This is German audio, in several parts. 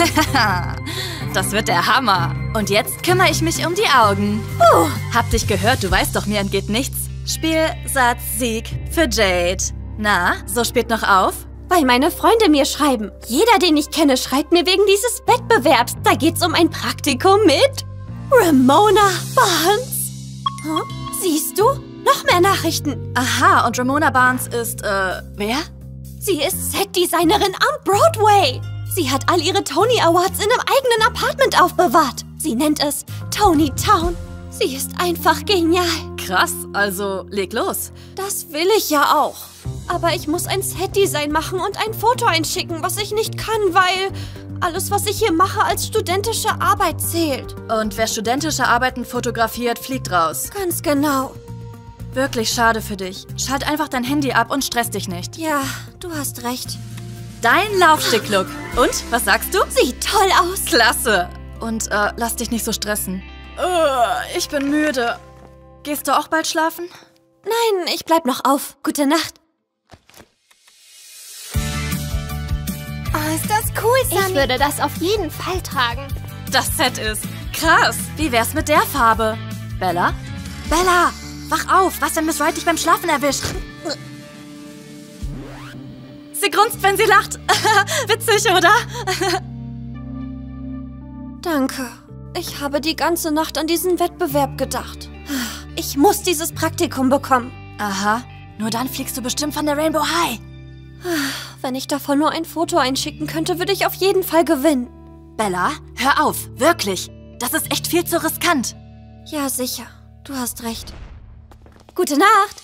das wird der Hammer. Und jetzt kümmere ich mich um die Augen. Uh, hab dich gehört, du weißt doch, mir entgeht nichts. Spiel, Satz, Sieg für Jade. Na, so spät noch auf? Weil meine Freunde mir schreiben. Jeder, den ich kenne, schreibt mir wegen dieses Wettbewerbs. Da geht's um ein Praktikum mit Ramona Barnes. Huh? Siehst du? Noch mehr Nachrichten. Aha, und Ramona Barnes ist, äh, wer? Sie ist Setdesignerin am Broadway. Sie hat all ihre Tony Awards in einem eigenen Apartment aufbewahrt. Sie nennt es Tony Town. Sie ist einfach genial. Krass, also leg los. Das will ich ja auch. Aber ich muss ein Setdesign machen und ein Foto einschicken, was ich nicht kann, weil alles, was ich hier mache, als studentische Arbeit zählt. Und wer studentische Arbeiten fotografiert, fliegt raus. Ganz genau. Wirklich schade für dich. Schalt einfach dein Handy ab und stress dich nicht. Ja, du hast recht. Dein Laufstick-Look. Und, was sagst du? Sieht toll aus. Klasse. Und äh, lass dich nicht so stressen. Uh, ich bin müde. Gehst du auch bald schlafen? Nein, ich bleib noch auf. Gute Nacht. Oh, ist das cool, Sunny. Ich würde das auf jeden Fall tragen. Das Set ist krass. Wie wär's mit der Farbe? Bella? Bella, wach auf. Was, wenn Miss Wright dich beim Schlafen erwischt? Grunzt, wenn sie lacht. Witzig, oder? Danke. Ich habe die ganze Nacht an diesen Wettbewerb gedacht. Ich muss dieses Praktikum bekommen. Aha. Nur dann fliegst du bestimmt von der Rainbow High. Wenn ich davon nur ein Foto einschicken könnte, würde ich auf jeden Fall gewinnen. Bella, hör auf. Wirklich. Das ist echt viel zu riskant. Ja, sicher. Du hast recht. Gute Nacht.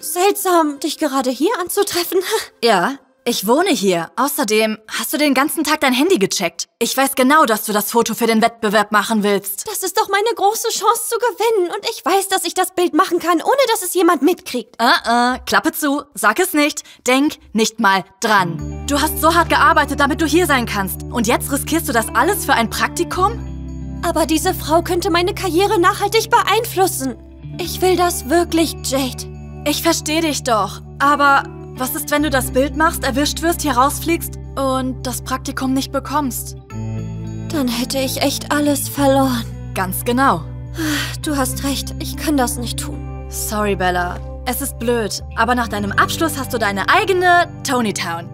Sehr seltsam, dich gerade hier anzutreffen. Ja, ich wohne hier. Außerdem hast du den ganzen Tag dein Handy gecheckt. Ich weiß genau, dass du das Foto für den Wettbewerb machen willst. Das ist doch meine große Chance zu gewinnen. Und ich weiß, dass ich das Bild machen kann, ohne dass es jemand mitkriegt. Uh -uh, Klappe zu. Sag es nicht. Denk nicht mal dran. Du hast so hart gearbeitet, damit du hier sein kannst. Und jetzt riskierst du das alles für ein Praktikum? Aber diese Frau könnte meine Karriere nachhaltig beeinflussen. Ich will das wirklich, Jade. Ich verstehe dich doch. Aber was ist, wenn du das Bild machst, erwischt wirst, hier rausfliegst und das Praktikum nicht bekommst? Dann hätte ich echt alles verloren. Ganz genau. Du hast recht, ich kann das nicht tun. Sorry, Bella. Es ist blöd, aber nach deinem Abschluss hast du deine eigene Tony Town.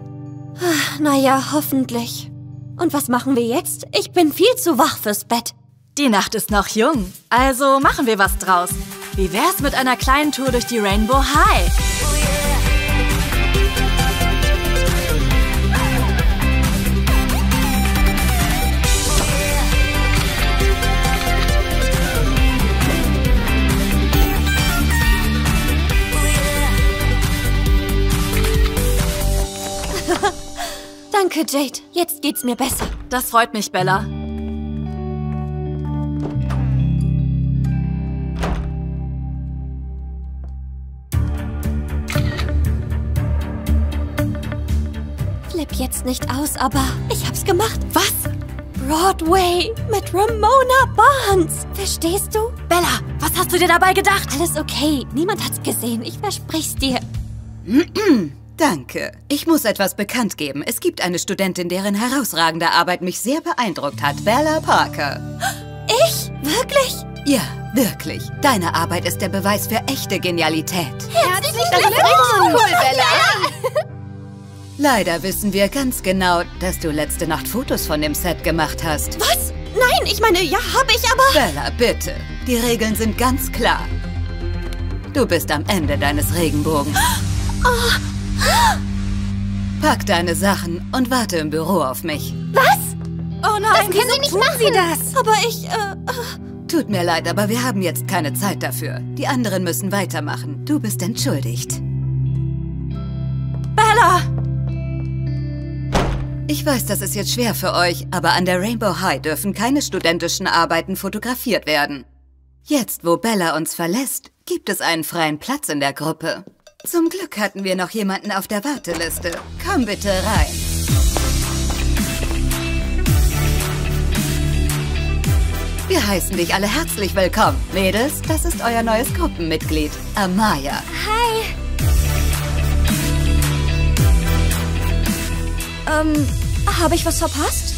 Naja, hoffentlich. Und was machen wir jetzt? Ich bin viel zu wach fürs Bett. Die Nacht ist noch jung, also machen wir was draus. Wie wär's mit einer kleinen Tour durch die Rainbow High? Danke, Jade. Jetzt geht's mir besser. Das freut mich, Bella. Jetzt nicht aus, aber ich hab's gemacht. Was? Broadway mit Ramona Barnes. Verstehst du? Bella, was hast du dir dabei gedacht? Alles okay. Niemand hat's gesehen. Ich versprich's dir. Danke. Ich muss etwas bekannt geben. Es gibt eine Studentin, deren herausragende Arbeit mich sehr beeindruckt hat. Bella Parker. Ich? Wirklich? Ja, wirklich. Deine Arbeit ist der Beweis für echte Genialität. Herzlichen Glückwunsch! Cool, Bella! Leider wissen wir ganz genau, dass du letzte Nacht Fotos von dem Set gemacht hast. Was? Nein, ich meine, ja, hab ich, aber... Bella, bitte. Die Regeln sind ganz klar. Du bist am Ende deines Regenbogens. Pack deine Sachen und warte im Büro auf mich. Was? Oh nein, Das kann sie nicht machen. Sie das? Aber ich, äh... Tut mir leid, aber wir haben jetzt keine Zeit dafür. Die anderen müssen weitermachen. Du bist entschuldigt. Bella! Ich weiß, das ist jetzt schwer für euch, aber an der Rainbow High dürfen keine studentischen Arbeiten fotografiert werden. Jetzt, wo Bella uns verlässt, gibt es einen freien Platz in der Gruppe. Zum Glück hatten wir noch jemanden auf der Warteliste. Komm bitte rein. Wir heißen dich alle herzlich willkommen. Mädels, das ist euer neues Gruppenmitglied, Amaya. Hi. Ähm, habe ich was verpasst?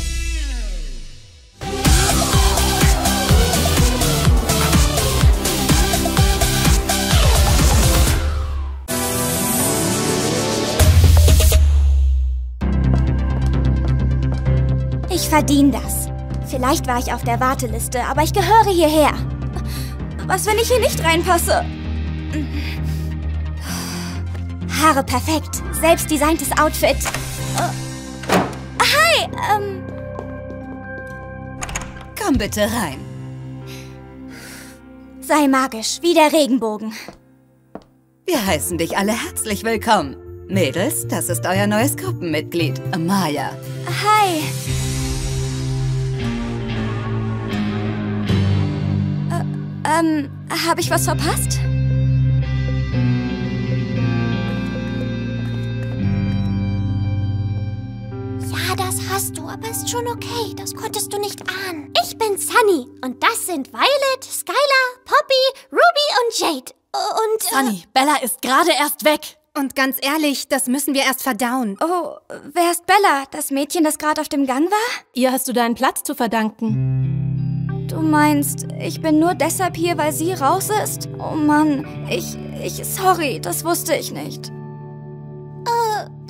Ich verdiene das. Vielleicht war ich auf der Warteliste, aber ich gehöre hierher. Was, wenn ich hier nicht reinpasse? Haare perfekt. Selbst designtes Outfit. Äh, hi, ähm, Komm bitte rein. sei magisch, wie der Regenbogen. Wir heißen dich alle herzlich willkommen. Mädels, das ist euer neues Gruppenmitglied, Amaya. Hi. Äh, ähm, habe ich was verpasst? Hast du, aber ist schon okay. Das konntest du nicht ahnen. Ich bin Sunny und das sind Violet, Skylar, Poppy, Ruby und Jade. Und äh, Sunny, Bella ist gerade erst weg. Und ganz ehrlich, das müssen wir erst verdauen. Oh, wer ist Bella? Das Mädchen, das gerade auf dem Gang war? Ihr hast du deinen Platz zu verdanken. Du meinst, ich bin nur deshalb hier, weil sie raus ist? Oh Mann, ich, ich, sorry, das wusste ich nicht.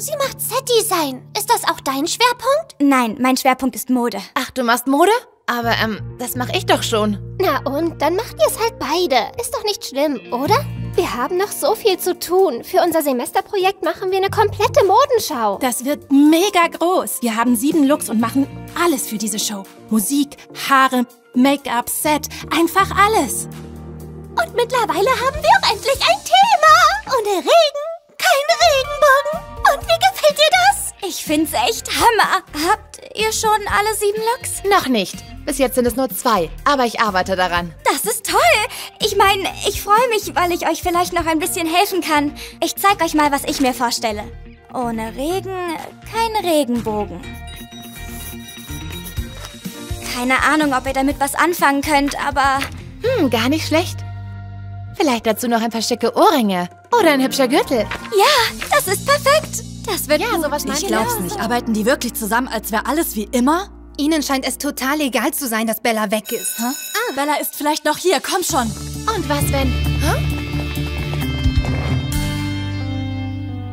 Sie macht Set-Design. Ist das auch dein Schwerpunkt? Nein, mein Schwerpunkt ist Mode. Ach, du machst Mode? Aber, ähm, das mache ich doch schon. Na und, dann macht ihr es halt beide. Ist doch nicht schlimm, oder? Wir haben noch so viel zu tun. Für unser Semesterprojekt machen wir eine komplette Modenschau. Das wird mega groß. Wir haben sieben Looks und machen alles für diese Show. Musik, Haare, Make-up, Set, einfach alles. Und mittlerweile haben wir auch endlich ein Thema. Ohne Regen, kein Regenbogen. Und wie gefällt dir das? Ich find's echt Hammer. Habt ihr schon alle sieben Looks? Noch nicht. Bis jetzt sind es nur zwei, aber ich arbeite daran. Das ist toll. Ich meine, ich freue mich, weil ich euch vielleicht noch ein bisschen helfen kann. Ich zeig euch mal, was ich mir vorstelle. Ohne Regen, kein Regenbogen. Keine Ahnung, ob ihr damit was anfangen könnt, aber Hm, gar nicht schlecht. Vielleicht dazu noch ein paar schicke Ohrringe oder ein hübscher Gürtel. ja, das ist perfekt. Das wird Ja, gut. sowas Ich glaub's nicht. Arbeiten die wirklich zusammen, als wäre alles wie immer? Ihnen scheint es total egal zu sein, dass Bella weg ist. Hä? Ah, Bella ist vielleicht noch hier. Komm schon. Und was wenn... Hä?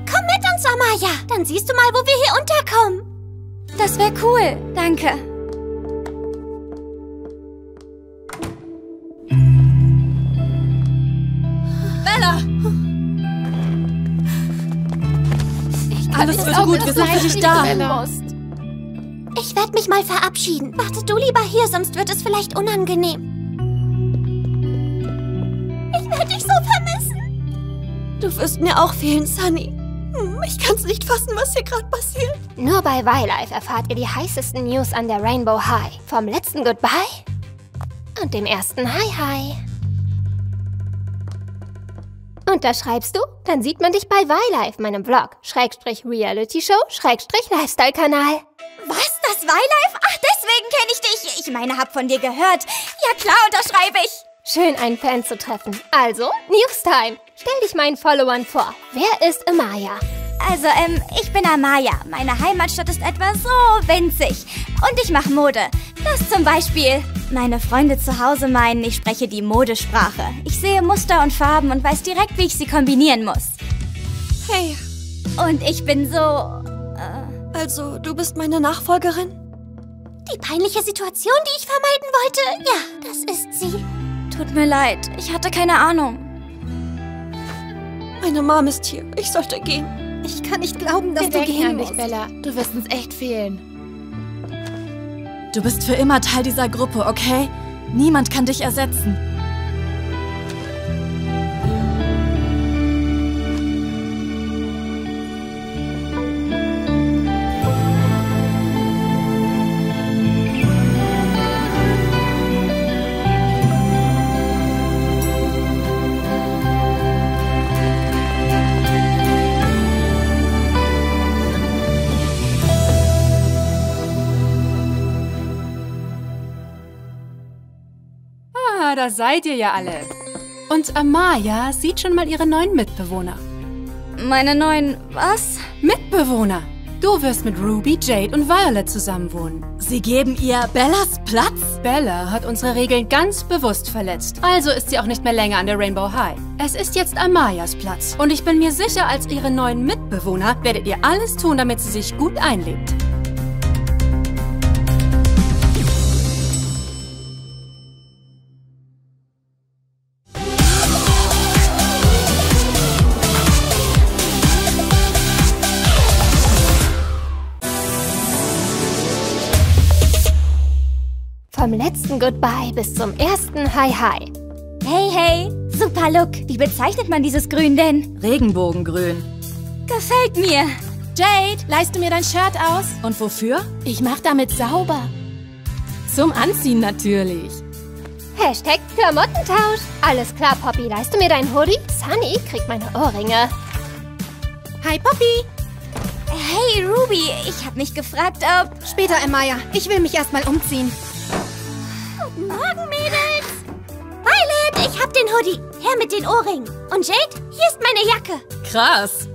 Komm mit uns, Amaya. Dann siehst du mal, wo wir hier unterkommen. Das wäre cool. Danke. Alles wird gut. Wir sind für dich da. Ich werde mich mal verabschieden. Warte du lieber hier, sonst wird es vielleicht unangenehm. Ich werde dich so vermissen. Du wirst mir auch fehlen, Sunny. Hm, Ich kann's nicht fassen, was hier gerade passiert. Nur bei Wildlife erfahrt ihr die heißesten News an der Rainbow High. Vom letzten Goodbye und dem ersten Hi Hi. Unterschreibst du? Dann sieht man dich bei Wildlife, meinem Vlog, Schrägstrich Reality Show, Schrägstrich Lifestyle-Kanal. Was? Das Wildlife? Ach, deswegen kenne ich dich. Ich meine, hab von dir gehört. Ja klar, unterschreibe ich. Schön, einen Fan zu treffen. Also, Newstime. Stell dich meinen Followern vor. Wer ist Amaya? Also, ähm, ich bin Amaya. Meine Heimatstadt ist etwa so winzig. Und ich mache Mode. Das zum Beispiel. Meine Freunde zu Hause meinen, ich spreche die Modesprache. Ich sehe Muster und Farben und weiß direkt, wie ich sie kombinieren muss. Hey, Und ich bin so... also du bist meine Nachfolgerin? Die peinliche Situation, die ich vermeiden wollte. Ja, das ist sie. Tut mir leid. Ich hatte keine Ahnung. Meine Mom ist hier. Ich sollte gehen. Ich kann nicht glauben, dass Wir du gehen an dich, musst. Bella. Du wirst uns echt fehlen. Du bist für immer Teil dieser Gruppe, okay? Niemand kann dich ersetzen. Da seid ihr ja alle. Und Amaya sieht schon mal ihre neuen Mitbewohner. Meine neuen... was? Mitbewohner! Du wirst mit Ruby, Jade und Violet zusammenwohnen. Sie geben ihr Bellas Platz? Bella hat unsere Regeln ganz bewusst verletzt. Also ist sie auch nicht mehr länger an der Rainbow High. Es ist jetzt Amayas Platz. Und ich bin mir sicher, als ihre neuen Mitbewohner werdet ihr alles tun, damit sie sich gut einlebt. Vom letzten Goodbye bis zum ersten Hi Hi. Hey, hey, super Look. Wie bezeichnet man dieses Grün denn? Regenbogengrün. Gefällt mir. Jade, leist du mir dein Shirt aus? Und wofür? Ich mach damit sauber. Zum Anziehen natürlich. Hashtag Klamottentausch. Alles klar, Poppy. Leist du mir deinen Hoodie? Sunny kriegt meine Ohrringe. Hi, Poppy. Hey, Ruby, ich hab mich gefragt, ob... Später, Amaya. Ich will mich erstmal umziehen. Guten Morgen, Mädels. Violet, ich hab den Hoodie. Her mit den Ohrringen. Und Jade, hier ist meine Jacke. Krass.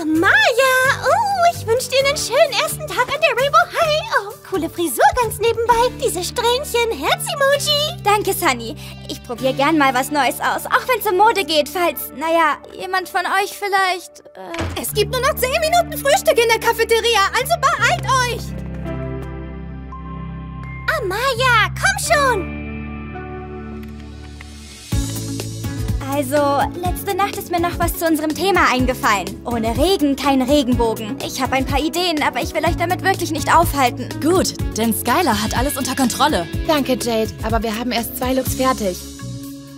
Amaya, oh, ich wünsche dir einen schönen ersten Tag an der Rainbow High. Oh, coole Frisur ganz nebenbei. Diese Strähnchen, Herz-Emoji. Danke, Sunny. Ich probiere gern mal was Neues aus, auch wenn es um Mode geht, falls, naja, jemand von euch vielleicht... Äh, Es gibt nur noch 10 Minuten Frühstück in der Cafeteria, also beeilt euch. Amaya, komm schon. Also, letzte Nacht ist mir noch was zu unserem Thema eingefallen. Ohne Regen kein Regenbogen. Ich habe ein paar Ideen, aber ich will euch damit wirklich nicht aufhalten. Gut, denn Skylar hat alles unter Kontrolle. Danke, Jade, aber wir haben erst zwei Looks fertig.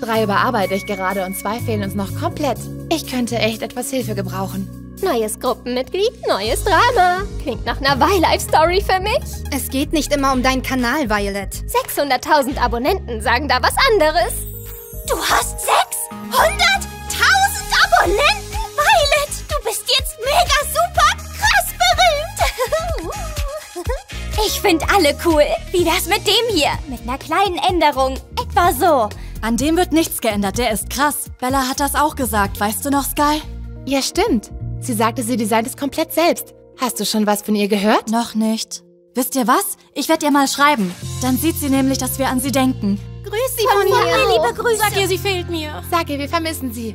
Drei überarbeite ich gerade und zwei fehlen uns noch komplett. Ich könnte echt etwas Hilfe gebrauchen. Neues Gruppenmitglied, neues Drama. Klingt nach einer Wildlife-Story für mich. Es geht nicht immer um deinen Kanal, Violet. 600.000 Abonnenten sagen da was anderes. Du hast 600.000 Abonnenten? Violet, du bist jetzt mega super krass berühmt. Ich finde alle cool. Wie wär's mit dem hier? Mit einer kleinen Änderung. Etwa so. An dem wird nichts geändert, der ist krass. Bella hat das auch gesagt, weißt du noch, Sky? Ja, stimmt. Sie sagte, sie designt es komplett selbst. Hast du schon was von ihr gehört? Noch nicht. Wisst ihr was? Ich werde ihr mal schreiben. Dann sieht sie nämlich, dass wir an sie denken. Grüß sie von Von mir. mir liebe Grüße. Sag ihr, sie fehlt mir. Sag ihr, wir vermissen sie.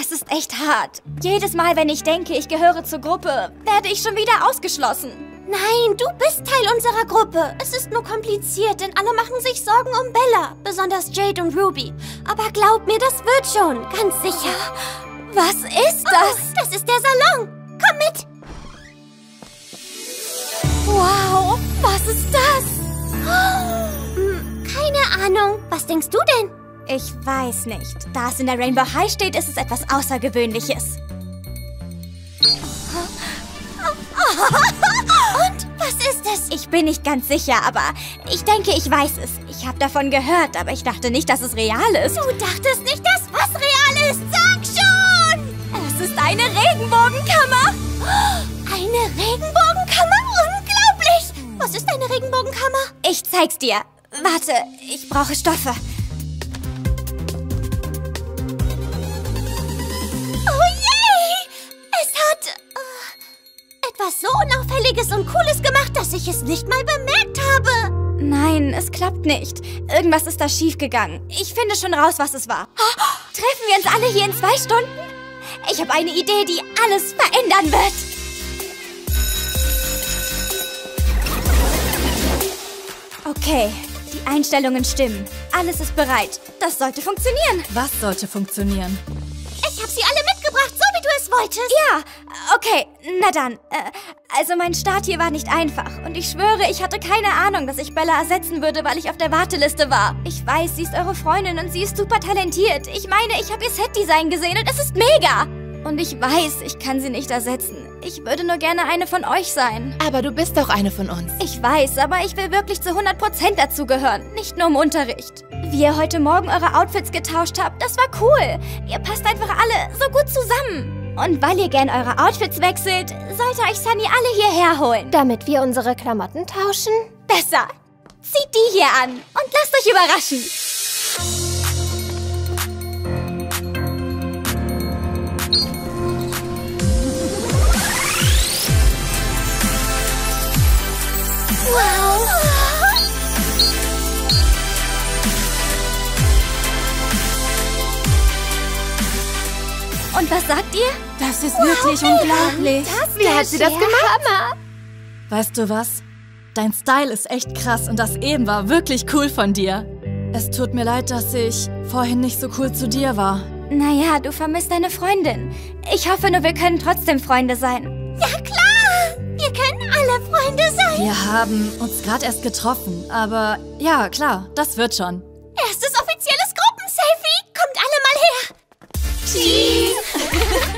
Es ist echt hart. Jedes Mal, wenn ich denke, ich gehöre zur Gruppe, werde ich schon wieder ausgeschlossen. Nein, du bist Teil unserer Gruppe. Es ist nur kompliziert, denn alle machen sich Sorgen um Bella. Besonders Jade und Ruby. Aber glaub mir, das wird schon. Ganz sicher. Was ist das? Oh, das ist der Salon. Komm mit. Wow, was ist das? Keine Ahnung. Was denkst du denn? Ich weiß nicht. Da es in der Rainbow High steht, ist es etwas Außergewöhnliches. Und was ist es? Ich bin nicht ganz sicher, aber ich denke, ich weiß es. Ich habe davon gehört, aber ich dachte nicht, dass es real ist. Du dachtest nicht, dass ist eine Regenbogenkammer. Eine Regenbogenkammer? Unglaublich. Was ist eine Regenbogenkammer? Ich zeig's dir. Warte, ich brauche Stoffe. Oh je! Es hat äh, etwas so Unauffälliges und Cooles gemacht, dass ich es nicht mal bemerkt habe. Nein, es klappt nicht. Irgendwas ist da schiefgegangen. Ich finde schon raus, was es war. Treffen wir uns alle hier in zwei Stunden? Ich habe eine Idee, die alles verändern wird. Okay, die Einstellungen stimmen. Alles ist bereit. Das sollte funktionieren. Was sollte funktionieren? Ich habe sie wolltest. Ja, okay, na dann. Äh, also mein Start hier war nicht einfach. Und ich schwöre, ich hatte keine Ahnung, dass ich Bella ersetzen würde, weil ich auf der Warteliste war. Ich weiß, sie ist eure Freundin und sie ist super talentiert. Ich meine, ich habe ihr Setdesign gesehen und es ist mega. Und ich weiß, ich kann sie nicht ersetzen. Ich würde nur gerne eine von euch sein. Aber du bist doch eine von uns. Ich weiß, aber ich will wirklich zu 100% dazugehören, nicht nur im Unterricht. Wie ihr heute Morgen eure Outfits getauscht habt, das war cool. Ihr passt einfach alle so gut zusammen. Und weil ihr gern eure Outfits wechselt, sollte euch Sunny alle hierher holen. Damit wir unsere Klamotten tauschen? Besser. Zieht die hier an und lasst euch überraschen. Wow. Und was sagt ihr? Das ist wirklich unglaublich. Wie hat sie das gemacht? Weißt du was? Dein Style ist echt krass und das eben war wirklich cool von dir. Es tut mir leid, dass ich vorhin nicht so cool zu dir war. Naja, du vermisst deine Freundin. Ich hoffe nur, wir können trotzdem Freunde sein. Ja klar! Wir können alle Freunde sein. Wir haben uns gerade erst getroffen, aber ja, klar, das wird schon. Erstes offizielles Gruppenselfie. Kommt alle mal her. Cheese!